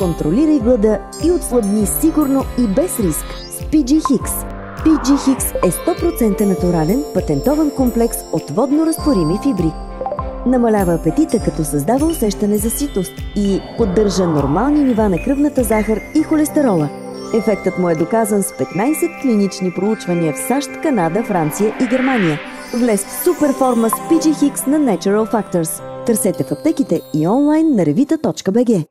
Контролирай глада и отслабни сигурно и без риск с PG Hicks. PG Hicks е 100% натурален, патентован комплекс от водно-разтворими фибри. Намалява апетита, като създава усещане за ситост и поддържа нормални нива на кръвната захар и холестерола. Ефектът му е доказан с 15 клинични проучвания в САЩ, Канада, Франция и Германия. Влез в супер форма с PG Hicks на Natural Factors. Търсете в аптеките и онлайн на revita.bg.